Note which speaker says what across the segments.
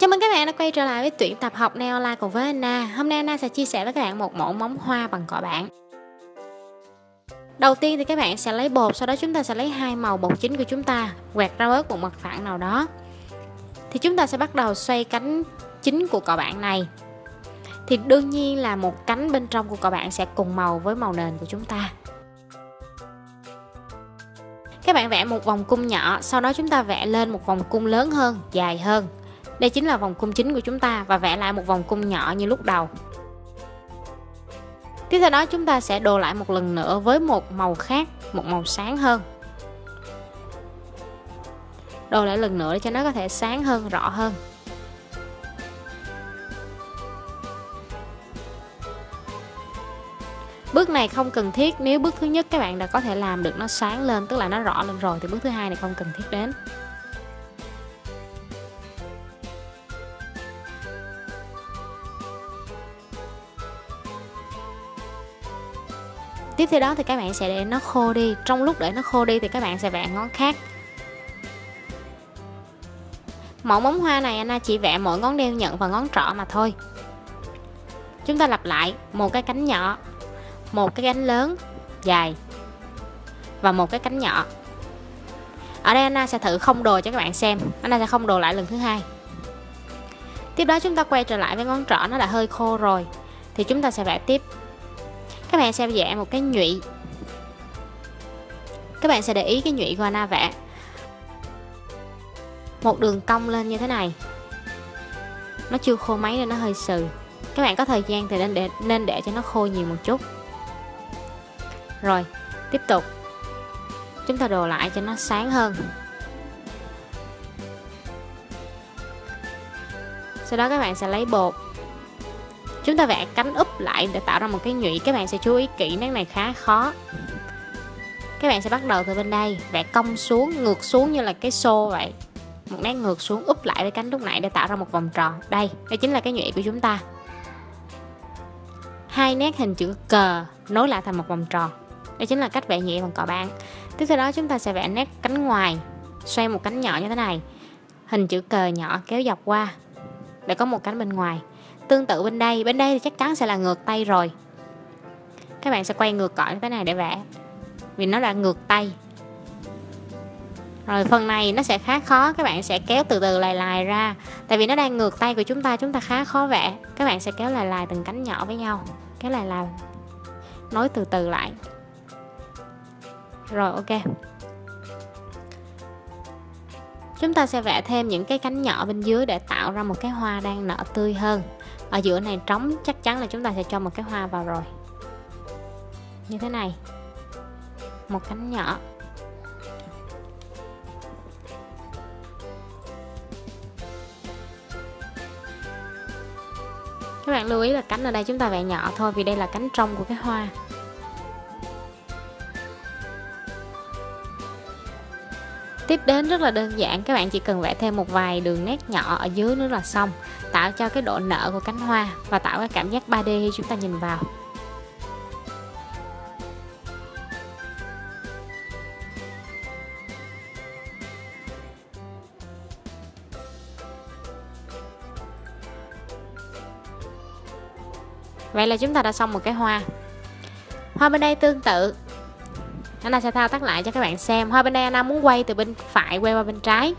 Speaker 1: Chào mừng các bạn đã quay trở lại với tuyển tập học nail online cùng với Anna. Hôm nay Anna sẽ chia sẻ với các bạn một mẫu móng hoa bằng cọ bản. Đầu tiên thì các bạn sẽ lấy bột, sau đó chúng ta sẽ lấy hai màu bột chính của chúng ta, quẹt ra bớt một mặt phẳng nào đó. Thì chúng ta sẽ bắt đầu xoay cánh chính của cọ bản này. Thì đương nhiên là một cánh bên trong của cọ bản sẽ cùng màu với màu nền của chúng ta. Các bạn vẽ một vòng cung nhỏ, sau đó chúng ta vẽ lên một vòng cung lớn hơn, dài hơn đây chính là vòng cung chính của chúng ta và vẽ lại một vòng cung nhỏ như lúc đầu. Tiếp theo đó chúng ta sẽ đồ lại một lần nữa với một màu khác, một màu sáng hơn. Đồ lại lần nữa để cho nó có thể sáng hơn, rõ hơn. Bước này không cần thiết nếu bước thứ nhất các bạn đã có thể làm được nó sáng lên, tức là nó rõ lên rồi thì bước thứ hai này không cần thiết đến. Tiếp theo đó thì các bạn sẽ để nó khô đi. Trong lúc để nó khô đi thì các bạn sẽ vẽ ngón khác. Mẫu móng hoa này Anna chỉ vẽ mỗi ngón đeo nhận và ngón trỏ mà thôi. Chúng ta lặp lại một cái cánh nhỏ, một cái cánh lớn, dài và một cái cánh nhỏ. Ở đây Anna sẽ thử không đồ cho các bạn xem. Anna sẽ không đồ lại lần thứ hai. Tiếp đó chúng ta quay trở lại với ngón trỏ, nó đã hơi khô rồi. Thì chúng ta sẽ vẽ tiếp các bạn sẽ vẽ một cái nhụy. Các bạn sẽ để ý cái nhụy của Anna vẽ. Một đường cong lên như thế này. Nó chưa khô máy nên nó hơi sừ. Các bạn có thời gian thì nên để nên để cho nó khô nhiều một chút. Rồi, tiếp tục. Chúng ta đồ lại cho nó sáng hơn. Sau đó các bạn sẽ lấy bột chúng ta vẽ cánh úp lại để tạo ra một cái nhụy. Các bạn sẽ chú ý kỹ nét này khá khó. Các bạn sẽ bắt đầu từ bên đây. Vẽ cong xuống, ngược xuống như là cái xô vậy. Một nét ngược xuống úp lại với cánh lúc nãy để tạo ra một vòng tròn. Đây đây chính là cái nhụy của chúng ta. Hai nét hình chữ cờ nối lại thành một vòng tròn. Đây chính là cách vẽ nhụy bằng cọ bàn tiếp theo đó, chúng ta sẽ vẽ nét cánh ngoài, xoay một cánh nhỏ như thế này. Hình chữ cờ nhỏ kéo dọc qua để có một cánh bên ngoài. Tương tự bên đây bên đây thì chắc chắn sẽ là ngược tay rồi. Các bạn sẽ quay ngược cõi cái này để vẽ. Vì nó là ngược tay. Rồi phần này nó sẽ khá khó, các bạn sẽ kéo từ từ lài lài ra. Tại vì nó đang ngược tay của chúng ta chúng ta khá khó vẽ. Các bạn sẽ kéo lài lài từng cánh nhỏ với nhau. Kéo lài lài nối từ từ lại. Rồi, ok chúng ta sẽ vẽ thêm những cái cánh nhỏ bên dưới để tạo ra một cái hoa đang nở tươi hơn. Ở giữa này trống, chắc chắn là chúng ta sẽ cho một cái hoa vào rồi. Như thế này. Một cánh nhỏ. Các bạn lưu ý là cánh ở đây chúng ta vẽ nhỏ thôi vì đây là cánh trong của cái hoa. Tiếp đến rất là đơn giản, các bạn chỉ cần vẽ thêm một vài đường nét nhỏ ở dưới nữa là xong. Tạo cho cái độ nở của cánh hoa và tạo cái cảm giác 3D khi chúng ta nhìn vào. Vậy là chúng ta đã xong một cái hoa. Hoa bên đây tương tự. Anna sẽ thao tác lại cho các bạn xem. Hoa bên đây Anna muốn quay từ bên phải, quay qua bên trái.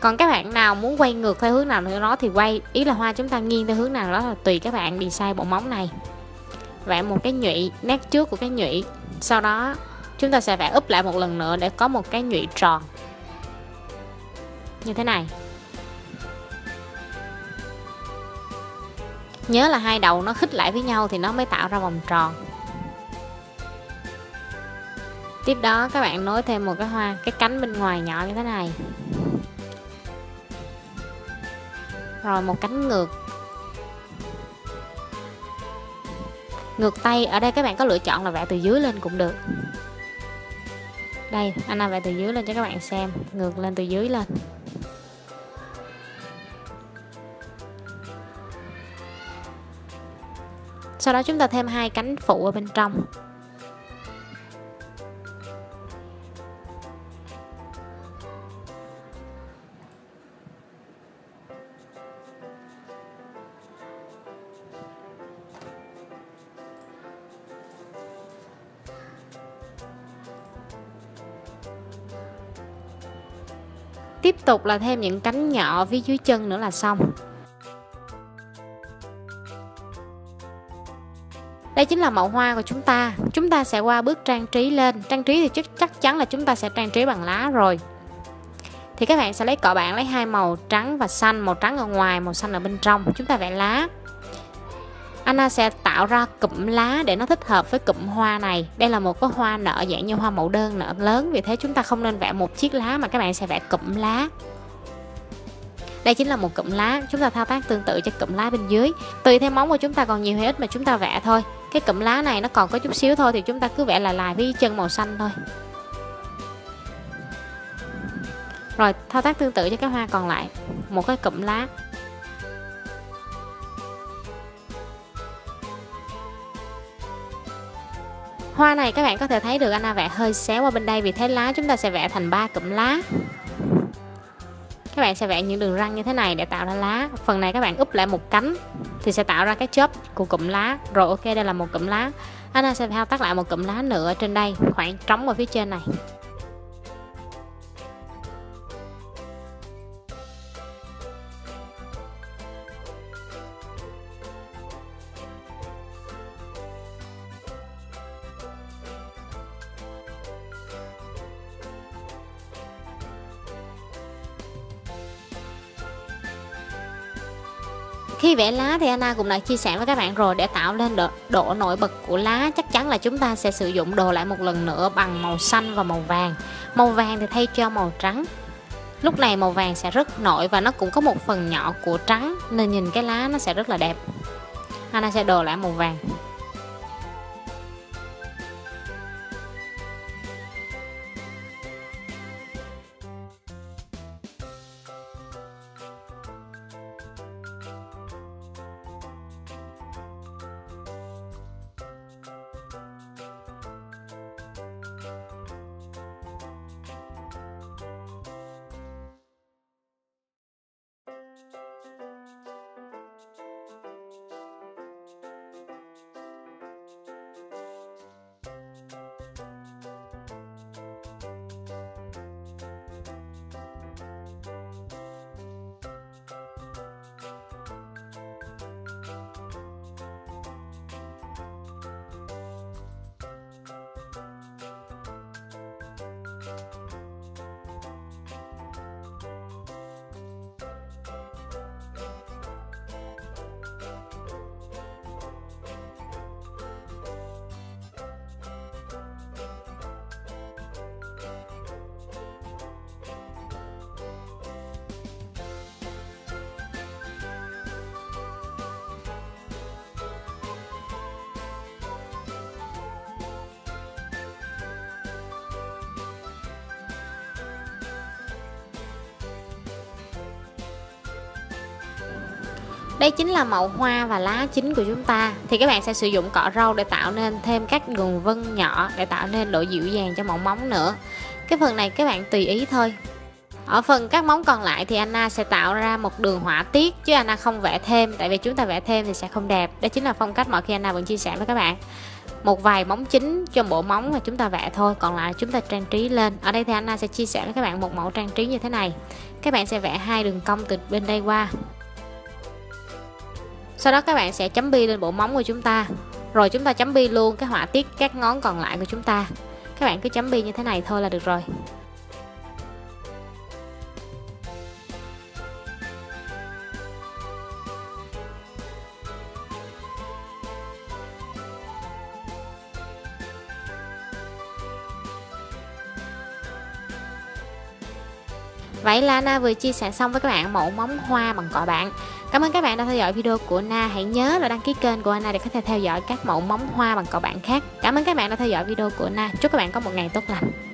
Speaker 1: Còn các bạn nào muốn quay ngược theo hướng nào nữa đó thì quay. Ý là hoa chúng ta nghiêng theo hướng nào đó là tùy các bạn design bộ móng này. Vẽ một cái nhụy, nét trước của cái nhụy. Sau đó, chúng ta sẽ vẽ úp lại một lần nữa để có một cái nhụy tròn. Như thế này. Nhớ là hai đầu nó khít lại với nhau thì nó mới tạo ra vòng tròn tiếp đó các bạn nối thêm một cái hoa, cái cánh bên ngoài nhỏ như thế này. Rồi một cánh ngược. Ngược tay, ở đây các bạn có lựa chọn là vẽ từ dưới lên cũng được. Đây, Anna vẽ từ dưới lên cho các bạn xem, ngược lên từ dưới lên. Sau đó chúng ta thêm hai cánh phụ ở bên trong. Tiếp tục là thêm những cánh nhỏ phía dưới chân nữa là xong. Đây chính là mẫu hoa của chúng ta. Chúng ta sẽ qua bước trang trí lên. Trang trí thì chắc, chắc chắn là chúng ta sẽ trang trí bằng lá rồi. Thì các bạn sẽ lấy cọ bạn lấy hai màu trắng và xanh Màu trắng ở ngoài, màu xanh ở bên trong. Chúng ta vẽ lá. Anna sẽ tạo ra cụm lá để nó thích hợp với cụm hoa này. Đây là một cái hoa nở dạng như hoa mẫu đơn nở lớn, Vì thế chúng ta không nên vẽ một chiếc lá mà các bạn sẽ vẽ cụm lá. Đây chính là một cụm lá. Chúng ta thao tác tương tự cho cụm lá bên dưới. Tùy theo móng của chúng ta, còn nhiều hay ít mà chúng ta vẽ thôi. Cái cụm lá này nó còn có chút xíu thôi thì chúng ta cứ vẽ lại lại với chân màu xanh thôi. Rồi, thao tác tương tự cho cái hoa còn lại. Một cái cụm lá. Hoa này các bạn có thể thấy được, Anna vẽ hơi xéo qua bên đây vì thế lá chúng ta sẽ vẽ thành ba cụm lá. Các bạn sẽ vẽ những đường răng như thế này để tạo ra lá. Phần này các bạn úp lại một cánh thì sẽ tạo ra cái chớp của cụm lá. Rồi, ok, đây là một cụm lá. Anna sẽ thao tác lại một cụm lá nữa ở trên đây, khoảng trống ở phía trên này. Khi vẽ lá thì Anna cũng đã chia sẻ với các bạn rồi để tạo lên độ, độ nổi bật của lá chắc chắn là chúng ta sẽ sử dụng đồ lại một lần nữa bằng màu xanh và màu vàng. Màu vàng thì thay cho màu trắng. Lúc này màu vàng sẽ rất nổi và nó cũng có một phần nhỏ của trắng nên nhìn cái lá nó sẽ rất là đẹp. Anna sẽ đồ lại màu vàng. Đây chính là màu hoa và lá chính của chúng ta. Thì các bạn sẽ sử dụng cọ râu để tạo nên thêm các đường vân nhỏ, để tạo nên độ dịu dàng cho mẫu móng nữa. Cái phần này các bạn tùy ý thôi. Ở phần các móng còn lại thì Anna sẽ tạo ra một đường họa tiết, chứ Anna không vẽ thêm, tại vì chúng ta vẽ thêm thì sẽ không đẹp. Đó chính là phong cách mọi khi Anna vẫn chia sẻ với các bạn. Một vài móng chính cho bộ móng mà chúng ta vẽ thôi, còn lại chúng ta trang trí lên. Ở đây thì Anna sẽ chia sẻ với các bạn một mẫu trang trí như thế này. Các bạn sẽ vẽ hai đường cong từ bên đây qua sau đó các bạn sẽ chấm bi lên bộ móng của chúng ta. Rồi chúng ta chấm bi luôn cái họa tiết các ngón còn lại của chúng ta. Các bạn cứ chấm bi như thế này thôi là được rồi. Vậy là Na vừa chia sẻ xong với các bạn mẫu móng hoa bằng cọ bạn. Cảm ơn các bạn đã theo dõi video của Na Hãy nhớ là đăng ký kênh của Anna để có thể theo dõi các mẫu móng hoa bằng cọ bạn khác. Cảm ơn các bạn đã theo dõi video của Na Chúc các bạn có một ngày tốt lành.